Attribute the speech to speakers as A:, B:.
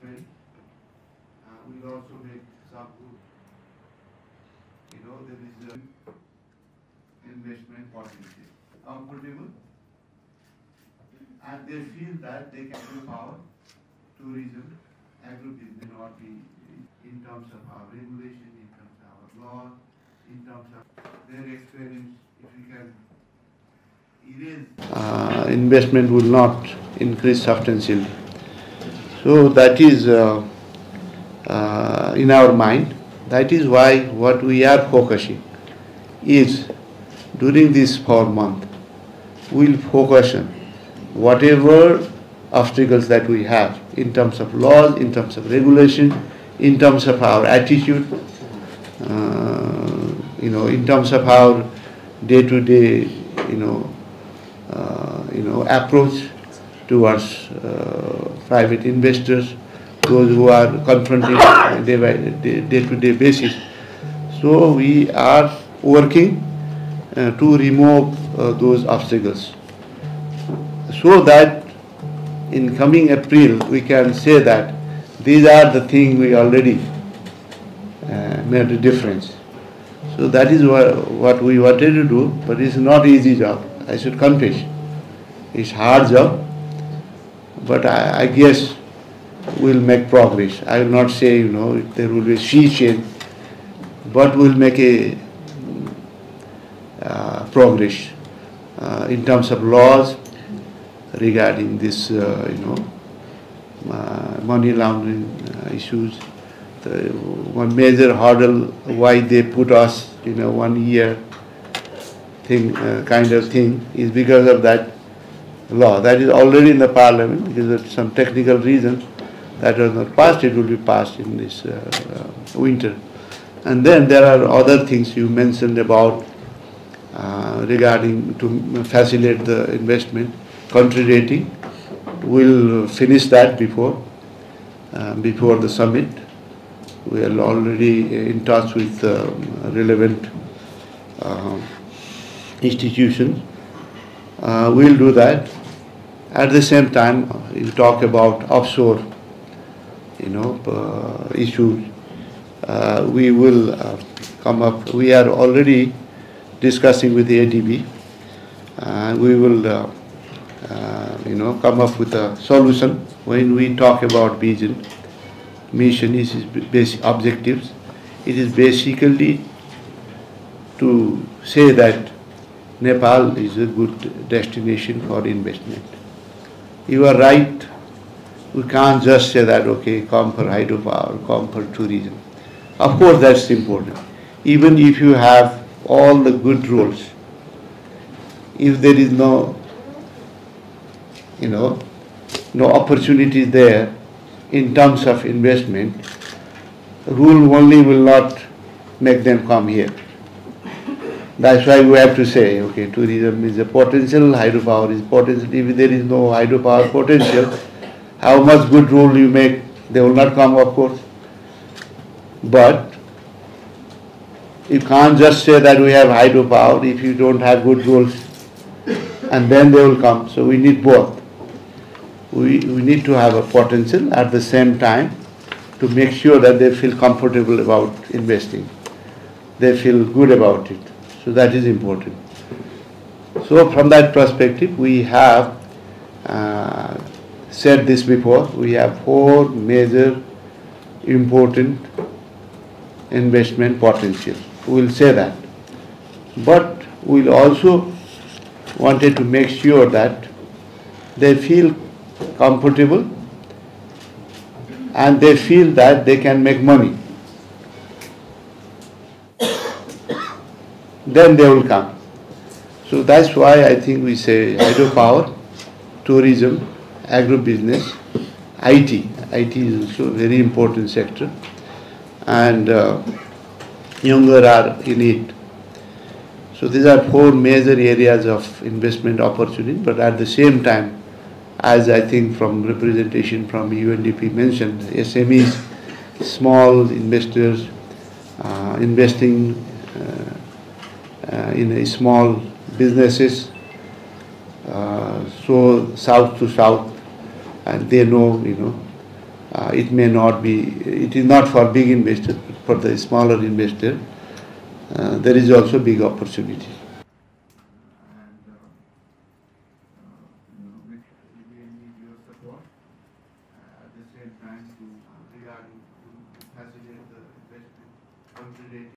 A: friend. Uh, we'll also make subgroup. You know, there is a investment potential. Comfortable. And they feel that they can do power, tourism, agribusiness, not be in terms of our regulation, in terms of our law, in terms of their experience, if we can. Uh, investment will not increase substantially. So that is uh, uh, in our mind. That is why what we are focusing is during this four month, we'll focus on whatever obstacles that we have in terms of laws, in terms of regulation, in terms of our attitude, uh, you know, in terms of our day-to-day, you know, uh, you know, approach towards uh, private investors, those who are confronting day-to-day basis. So we are working uh, to remove uh, those obstacles so that in coming April we can say that these are the things we already uh, made a difference. So that is what, what we wanted to do, but it's not easy job. I should confess. It's hard job, but I, I guess we'll make progress. I will not say, you know, there will be sea change, but we'll make a uh, progress uh, in terms of laws regarding this, uh, you know, uh, money laundering uh, issues. The one major hurdle why they put us in a one year thing, uh, kind of thing, is because of that law. That is already in the parliament because of some technical reason that was not passed. It will be passed in this uh, winter. And then there are other things you mentioned about uh, regarding to facilitate the investment, country rating. We'll finish that before uh, before the summit. We are already in touch with uh, relevant uh, institutions. Uh, we'll do that. At the same time, you talk about offshore, you know, uh, issues. Uh, we will come up. We are already discussing with the ADB. we will uh, you know, come up with a solution when we talk about vision, mission is basic objectives. It is basically to say that Nepal is a good destination for investment. You are right. We can't just say that, okay, come for hydropower, come for tourism. Of course, that's important. Even if you have all the good rules, if there is no you know, no opportunities there in terms of investment, rule only will not make them come here. That's why we have to say, okay, tourism is a potential, hydropower is potential. If there is no hydropower potential, how much good rule you make, they will not come, of course. But you can't just say that we have hydropower if you don't have good rules, and then they will come. So we need both we, we need to have a potential at the same time to make sure that they feel comfortable about investing. They feel good about it. So that is important. So from that perspective, we have uh, said this before, we have four major important investment potential. We will say that. But we'll also wanted to make sure that they feel comfortable and they feel that they can make money. Then they will come. So that's why I think we say hydropower, tourism, agribusiness, IT. IT is also a very important sector and uh, younger are in it. So these are four major areas of investment opportunity but at the same time as I think from representation from UNDP mentioned, SMEs, small investors uh, investing in small businesses, uh, so south to south, and they know, you know, uh, it may not be, it is not for big investors, but for the smaller investor, uh, there is also big opportunity.